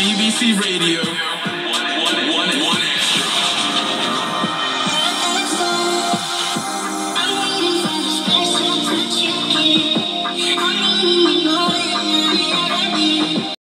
BBC Radio.